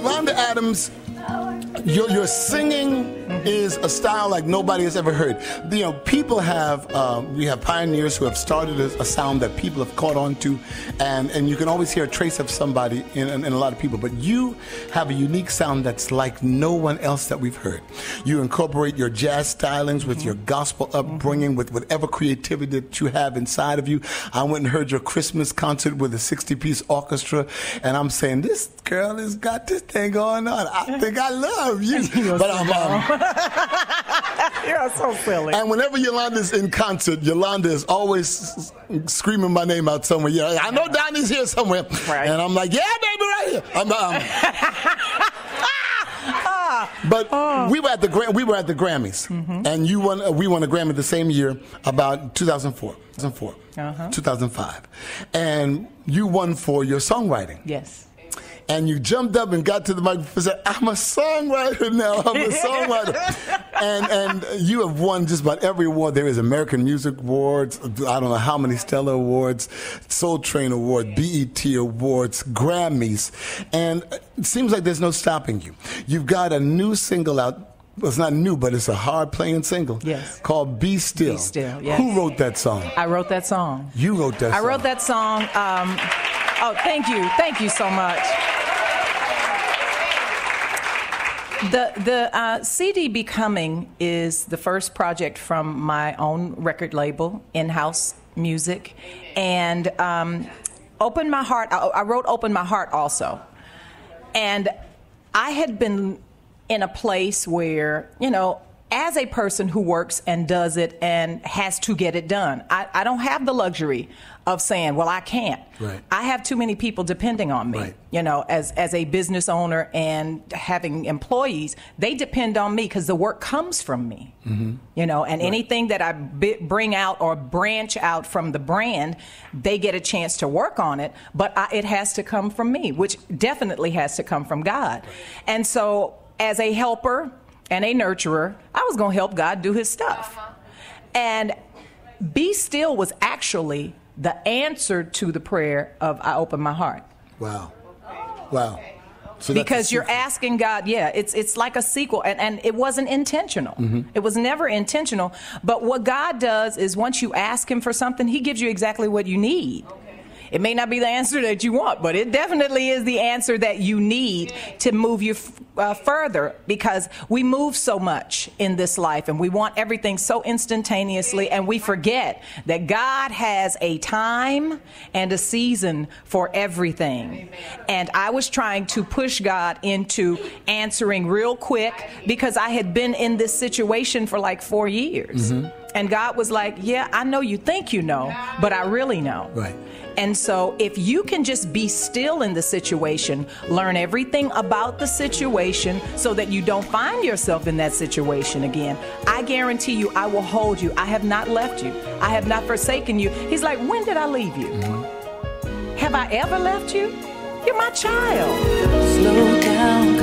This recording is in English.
Yolanda Adams, you're singing is a style like nobody has ever heard. You know, people have, uh, we have pioneers who have started a, a, sound that people have caught on to, and, and you can always hear a trace of somebody in, in, in, a lot of people. But you have a unique sound that's like no one else that we've heard. You incorporate your jazz stylings with mm-hmm. your gospel upbringing, mm-hmm. with whatever creativity that you have inside of you. I went and heard your Christmas concert with a 60 piece orchestra, and I'm saying, this girl has got this thing going on. I think I love you. but I'm, um, You're so silly. And whenever Yolanda's in concert, Yolanda is always screaming my name out somewhere. Yeah, I know Donnie's here somewhere. Right. And I'm like, yeah, baby, right here. I'm, um, but oh. we were at the we were at the Grammys, mm-hmm. and you won. We won a Grammy the same year, about 2004, 2004, uh-huh. 2005, and you won for your songwriting. Yes and you jumped up and got to the microphone and said, I'm a songwriter now. I'm a songwriter. and and you have won just about every award there is American Music Awards, I don't know how many Stellar Awards, Soul Train Award, BET Awards, Grammys. And it seems like there's no stopping you. You've got a new single out well, it's not new, but it's a hard playing single. Yes. Called Be Still. Be Still, yes. Who wrote that song? I wrote that song. You wrote that I song. wrote that song. Um, oh, thank you. Thank you so much. The the uh, CD Becoming is the first project from my own record label, in house music, and um, Open My Heart. I, I wrote Open My Heart also, and I had been in a place where you know as a person who works and does it and has to get it done, I, I don't have the luxury of saying, "Well, I can't." Right. I have too many people depending on me. Right. You know, as as a business owner and having employees, they depend on me because the work comes from me. Mm-hmm. You know, and right. anything that I b- bring out or branch out from the brand, they get a chance to work on it. But I, it has to come from me, which definitely has to come from God. And so, as a helper and a nurturer, I was going to help God do his stuff. And be still was actually the answer to the prayer of I open my heart. Wow. Wow. So because you're asking God, yeah, it's it's like a sequel, and, and it wasn't intentional. Mm-hmm. It was never intentional. But what God does is once you ask Him for something, He gives you exactly what you need. Okay. It may not be the answer that you want, but it definitely is the answer that you need to move you uh, further because we move so much in this life and we want everything so instantaneously and we forget that God has a time and a season for everything. And I was trying to push God into answering real quick because I had been in this situation for like four years. Mm-hmm. And God was like, Yeah, I know you think you know, but I really know. Right. And so, if you can just be still in the situation, learn everything about the situation so that you don't find yourself in that situation again, I guarantee you, I will hold you. I have not left you, I have not forsaken you. He's like, When did I leave you? Mm-hmm. Have I ever left you? You're my child. Slow down.